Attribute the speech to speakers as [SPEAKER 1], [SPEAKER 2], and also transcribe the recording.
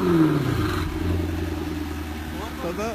[SPEAKER 1] Orada da